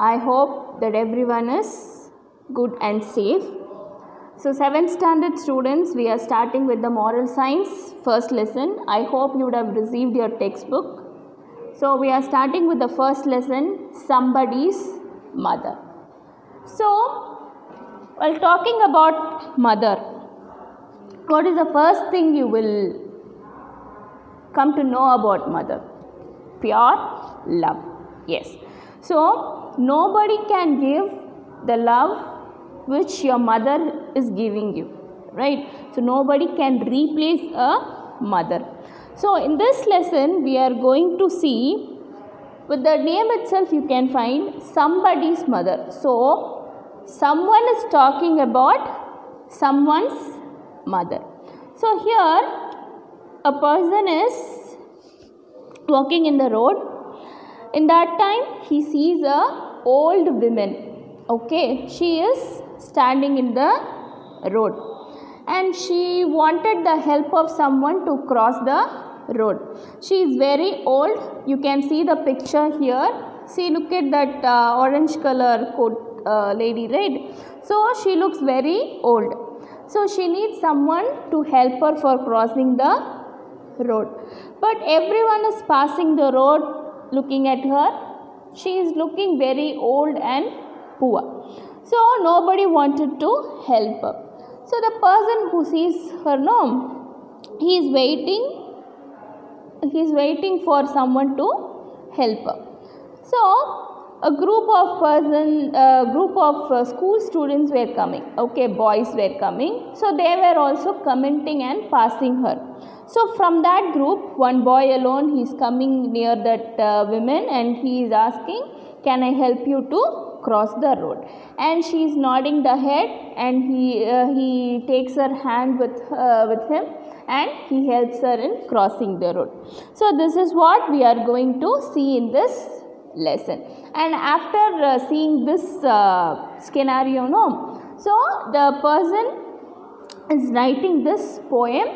I hope that everyone is good and safe. So, 7th standard students, we are starting with the moral science first lesson. I hope you would have received your textbook. So, we are starting with the first lesson somebody's mother. So, while talking about mother, what is the first thing you will come to know about mother? Pure love. Yes. So, nobody can give the love which your mother is giving you, right? So, nobody can replace a mother. So, in this lesson, we are going to see with the name itself, you can find somebody's mother. So, someone is talking about someone's mother. So, here a person is walking in the road in that time he sees a old woman. Okay she is standing in the road. And she wanted the help of someone to cross the road. She is very old. You can see the picture here. See look at that uh, orange color coat uh, lady right? So she looks very old. So she needs someone to help her for crossing the road. But everyone is passing the road looking at her she is looking very old and poor. So nobody wanted to help. Her so the person who sees her no he is waiting he is waiting for someone to help. Her so a group of person a group of uh, school students were coming okay boys were coming. So they were also commenting and passing her so from that group one boy alone he is coming near that uh, woman and he is asking can i help you to cross the road? And she is nodding the head and he uh, he takes her hand with uh, with him and he helps her in crossing the road. So this is what we are going to see in this lesson. And after uh, seeing this uh, scenario no? So the person is writing this poem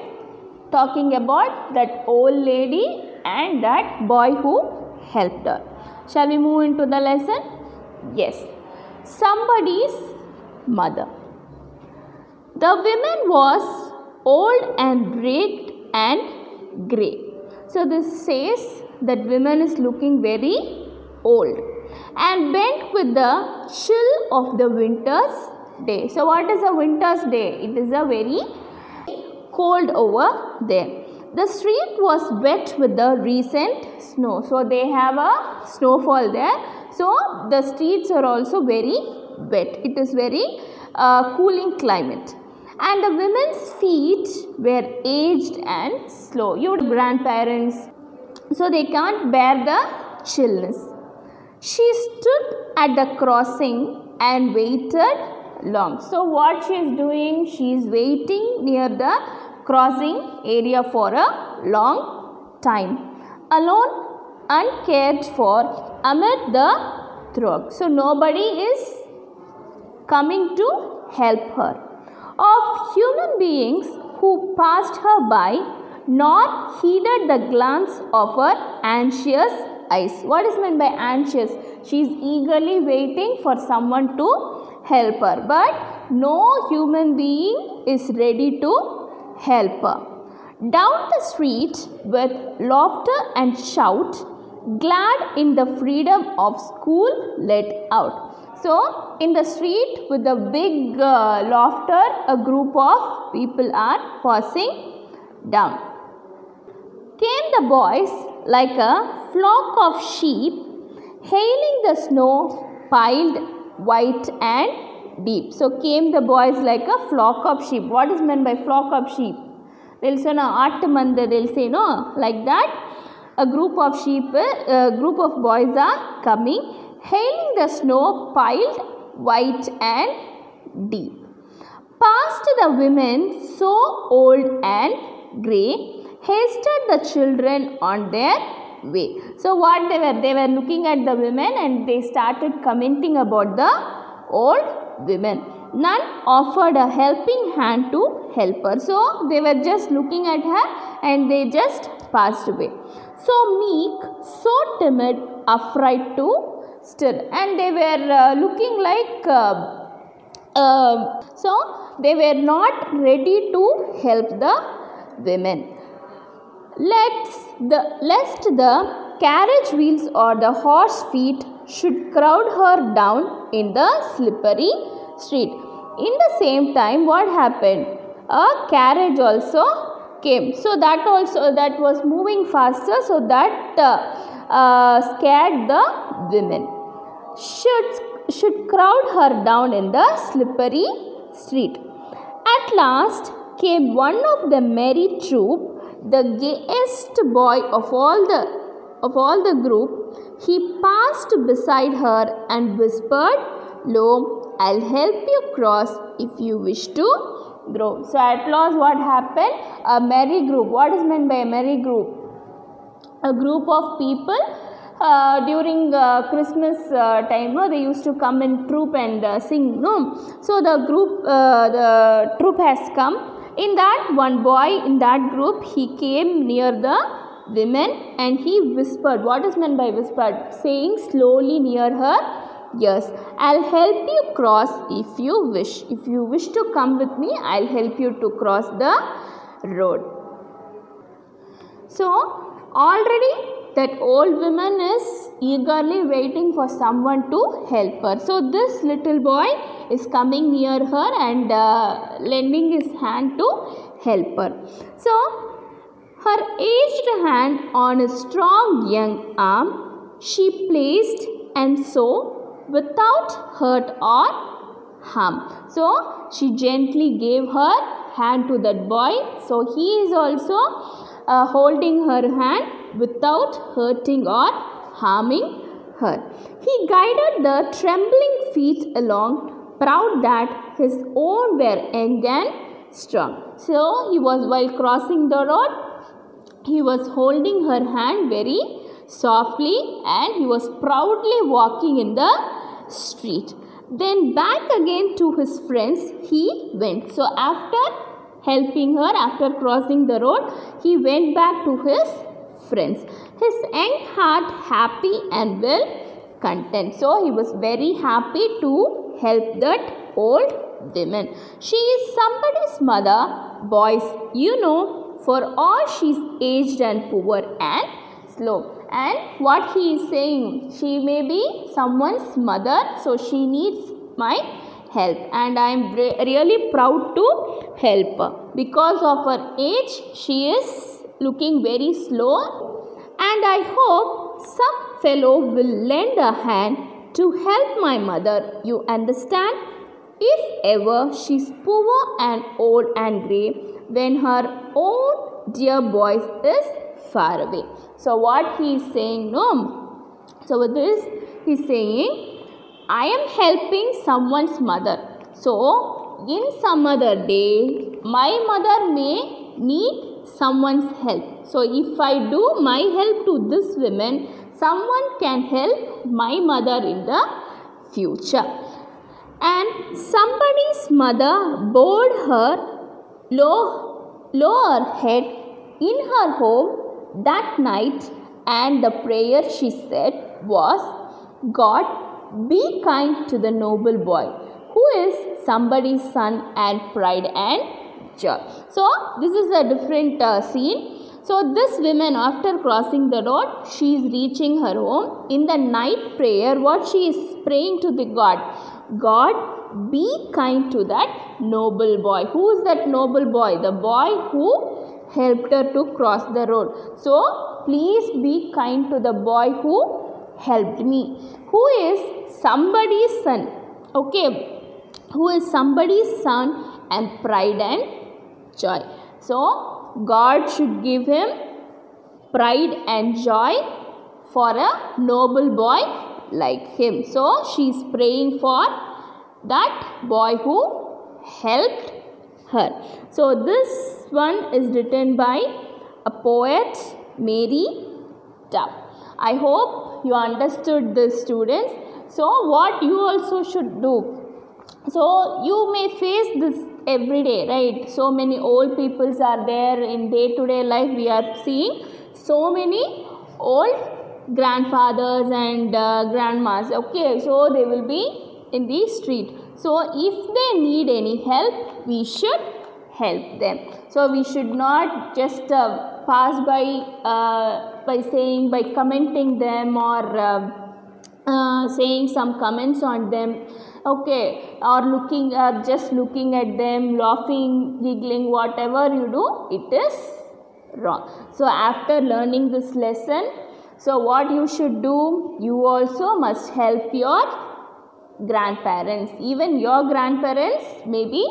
talking about that old lady and that boy who helped her. Shall we move into the lesson? Yes. Somebody's mother. The woman was old and raked and grey so this says that woman is looking very old and bent with the chill of the winter's day. So, what is a winter's day? It is a very cold over there. The street was wet with the recent snow. So, they have a snowfall there. So, the streets are also very wet. It is very uh, cooling climate. And the women's feet were aged and slow. Your grandparents, so they can't bear the chillness. She stood at the crossing and waited long. So, what she is doing? She is waiting near the crossing area for a long time. Alone, uncared for, amid the throng. So, nobody is coming to help her. Of human beings who passed her by, nor heeded the glance of her anxious eyes. What is meant by anxious? She is eagerly waiting for someone to help her, but no human being is ready to help her. Down the street with laughter and shout, glad in the freedom of school let out. So, in the street with a big uh, laughter, a group of people are passing down. Came the boys like a flock of sheep, hailing the snow piled white and deep. So came the boys like a flock of sheep. What is meant by flock of sheep? They'll say no, Attamanda, they'll say no, like that. A group of sheep, a group of boys are coming, hailing the snow piled white and deep. Past the women so old and grey, hasted the children on their way. So what they were? They were looking at the women and they started commenting about the old women. None offered a helping hand to help her. So they were just looking at her and they just passed away. So meek, so timid, afraid to stir. and they were uh, looking like uh, uh, so they were not ready to help the women let's the lest the carriage wheels or the horse feet should crowd her down in the slippery street. In the same time what happened? A carriage also came. So that also that was moving faster so that uh, uh, scared the women. Should should crowd her down in the slippery street. At last came one of the merry troop the gayest boy of all the of all the group he passed beside her and whispered lo i'll help you cross if you wish to grow so at last what happened a merry group what is meant by a merry group a group of people uh, during uh, Christmas uh, time, no, they used to come in troop and uh, sing. No, so the group, uh, the troop has come. In that, one boy in that group, he came near the women and he whispered. What is meant by whispered? Saying slowly near her ears. I'll help you cross if you wish. If you wish to come with me, I'll help you to cross the road. So already that old woman is eagerly waiting for someone to help her. So this little boy is coming near her and uh, lending his hand to help her. So her aged hand on a strong young arm she placed and so without hurt or harm. So she gently gave her hand to that boy. So he is also uh, holding her hand without hurting or harming her. He guided the trembling feet along, proud that his own were young and strong. So he was while crossing the road, he was holding her hand very softly and he was proudly walking in the street. Then back again to his friends he went. So after helping her after crossing the road he went back to his friends his young heart happy and well content so he was very happy to help that old woman she is somebody's mother boys you know for all she's aged and poor and slow and what he is saying she may be someone's mother so she needs my help and I am re- really proud to help her. Because of her age, she is looking very slow and I hope some fellow will lend a hand to help my mother. You understand? If ever she's poor and old and grey when her own dear boy is far away. So what he is saying, no. So with this, he's saying I am helping someone's mother. So, in some other day, my mother may need someone's help. So, if I do my help to this woman, someone can help my mother in the future. And somebody's mother bowed her low, lower head in her home that night, and the prayer she said was, God be kind to the noble boy who is somebody's son and pride and joy. So, this is a different uh, scene. So, this woman after crossing the road, she is reaching her home. In the night prayer, what she is praying to the God? God, be kind to that noble boy. Who is that noble boy? The boy who helped her to cross the road. So, please be kind to the boy who helped me. Who is somebody's son? Okay, who is somebody's son and pride and joy. So, God should give him pride and joy for a noble boy like him. So, she is praying for that boy who helped her. So, this one is written by a poet, Mary Tubb. I hope you understood this, students. So, what you also should do so you may face this every day right so many old peoples are there in day to day life we are seeing so many old grandfathers and uh, grandmas okay so they will be in the street. So if they need any help we should help them. So we should not just uh, pass by uh, by saying by commenting them or uh, uh, saying some comments on them. Okay or looking uh, just looking at them laughing giggling whatever you do it is wrong. So after learning this lesson so what you should do you also must help your grandparents. Even your grandparents may be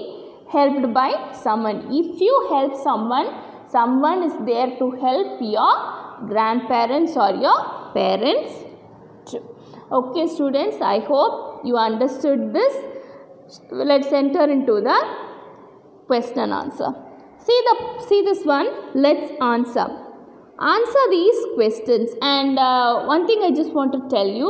helped by someone. If you help someone someone is there to help your grandparents or your parents too. Okay students i hope you understood this. Let's enter into the question answer. See the see this one? Let's answer answer these questions. And uh, one thing i just want to tell you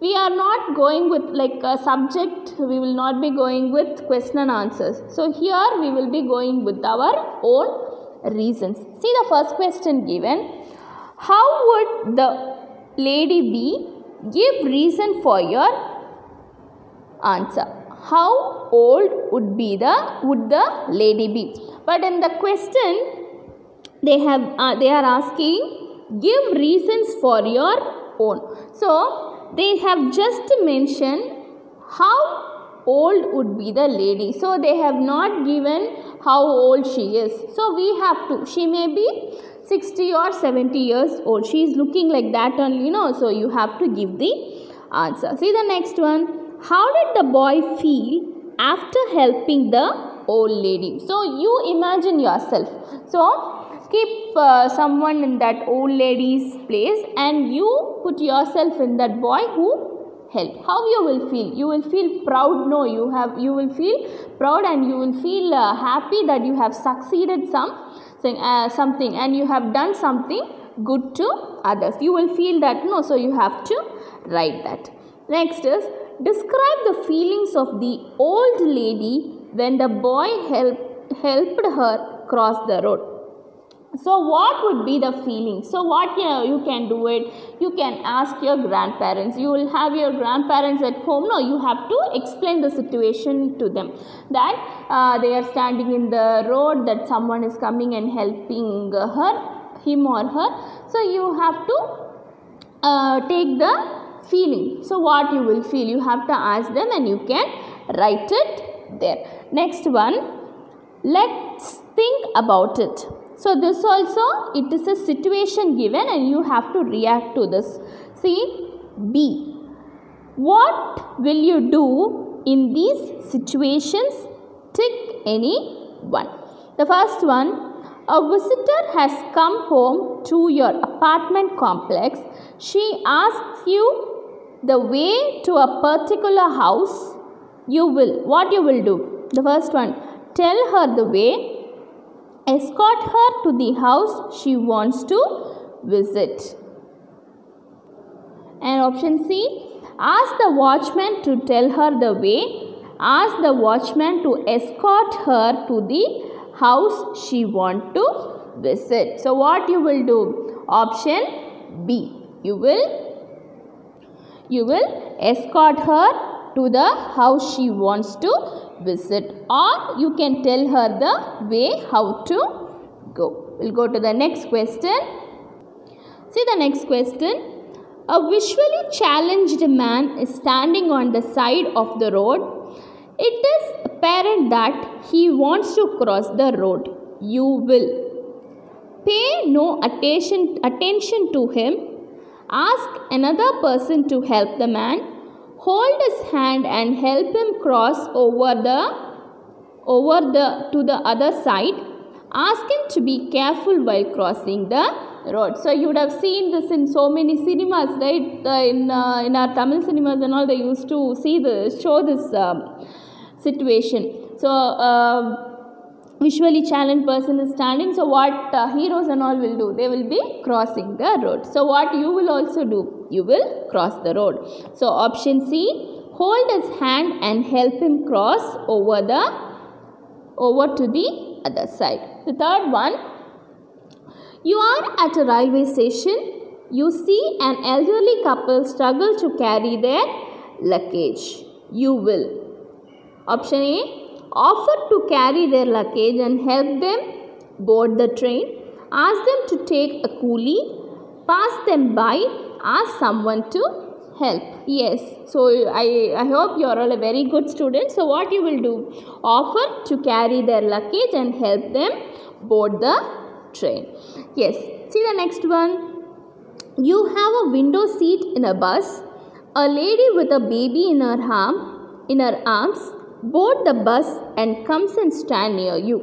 we are not going with like a subject we will not be going with question and answers. So here we will be going with our own reasons. See the first question given. How would the lady be? Give reason for your answer. How old would be the would the lady be? But in the question they have uh, they are asking give reasons for your own. So they have just mentioned how old would be the lady. So they have not given how old she is. So we have to she may be 60 or 70 years old. She is looking like that only you know. So you have to give the answer. See the next one. How did the boy feel after helping the old lady? So you imagine yourself. So keep uh, someone in that old lady's place and you put yourself in that boy who helped. How you will feel? You will feel proud. No you have you will feel proud and you will feel uh, happy that you have succeeded some uh, something and you have done something good to others. You will feel that no so you have to write that. Next is describe the feelings of the old lady when the boy help, helped her cross the road so what would be the feeling? So what you, know, you can do it. You can ask your grandparents. You will have your grandparents at home. No you have to explain the situation to them that uh, they are standing in the road that someone is coming and helping her him or her. So you have to uh, take the feeling. So what you will feel you have to ask them and you can write it there. Next one let's think about it so this also it is a situation given and you have to react to this. See B. What will you do in these situations? Tick any one. The first one a visitor has come home to your apartment complex. She asks you the way to a particular house. You will, what you will do? The first one, tell her the way escort her to the house she wants to visit. And option C, ask the watchman to tell her the way. Ask the watchman to escort her to the house she want to visit. So what you will do? Option B. You will you will escort her to the house she wants to visit or you can tell her the way how to go. We'll go to the next question. See the next question. A visually challenged man is standing on the side of the road. It is apparent that he wants to cross the road. You will pay no attention, attention to him. Ask another person to help the man hold his hand and help him cross over the over the to the other side. Ask him to be careful while crossing the road. So you would have seen this in so many cinemas right? Uh, in uh, in our tamil cinemas and all they used to see the show this um, situation. So uh, visually challenged person is standing. So what uh, heroes and all will do? They will be crossing the road. So what you will also do you will cross the road so option c hold his hand and help him cross over the over to the other side the third one you are at a railway station You see an elderly couple struggle to carry their luggage. You will. Option A. Offer to carry their luggage and help them board the train. Ask them to take a coolie. Pass them by. Ask someone to help. Yes. So I, I hope you are all a very good student. So what you will do? Offer to carry their luggage and help them board the train. Yes. See the next one. You have a window seat in a bus. A lady with a baby in her arm, in her arms, board the bus and comes and stand near you.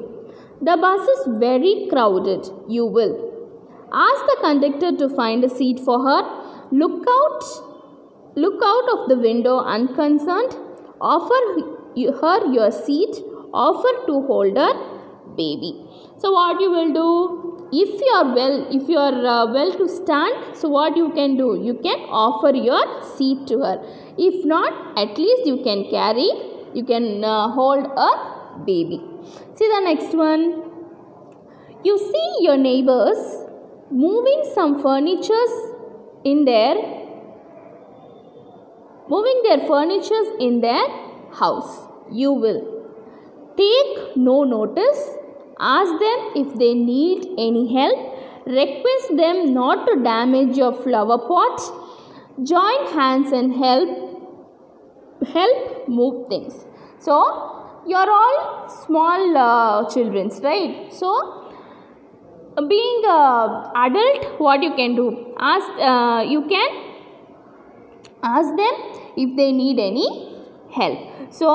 The bus is very crowded. You will ask the conductor to find a seat for her. Look out, look out of the window unconcerned. Offer her your seat. Offer to hold her baby. So what you will do? If you are well, if you are uh, well to stand, so what you can do? You can offer your seat to her. If not, at least you can carry, you can uh, hold a baby. See the next one. You see your neighbors moving some furnitures in their moving their furnitures in their house. You will take no notice. Ask them if they need any help. Request them not to damage your flower pot. Join hands and help help move things. So you're all small uh, childrens right so being uh, adult what you can do? Ask uh, you can ask them if they need any help. So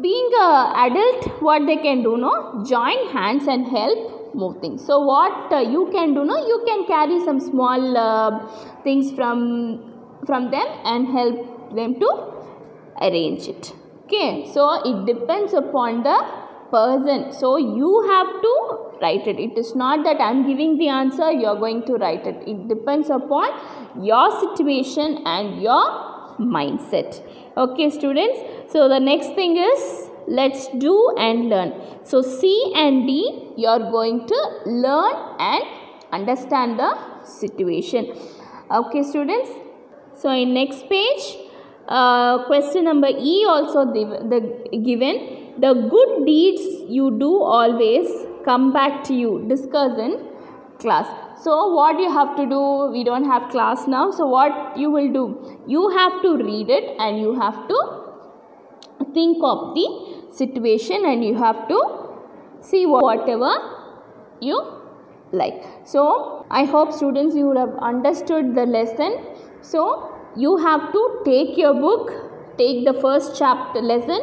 being a adult what they can do no? Join hands and help move things. So what uh, you can do no? You can carry some small uh, things from from them and help them to arrange it. Okay? So it depends upon the person. So you have to write it. It is not that i am giving the answer you are going to write it. It depends upon your situation and your mindset. Okay students? So the next thing is let's do and learn. So c and d you are going to learn and understand the situation. Okay students? So in next page uh, question number E also the, the given the good deeds you do always come back to you. Discuss in class. So what you have to do we don't have class now. So what you will do? You have to read it and you have to think of the situation and you have to see whatever you like. So i hope students you would have understood the lesson. So you have to take your book take the first chapter lesson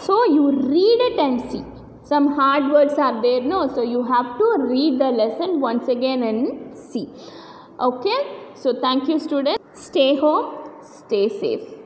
so you read it and see. Some hard words are there no? So you have to read the lesson once again and see. Okay? So thank you students stay home stay safe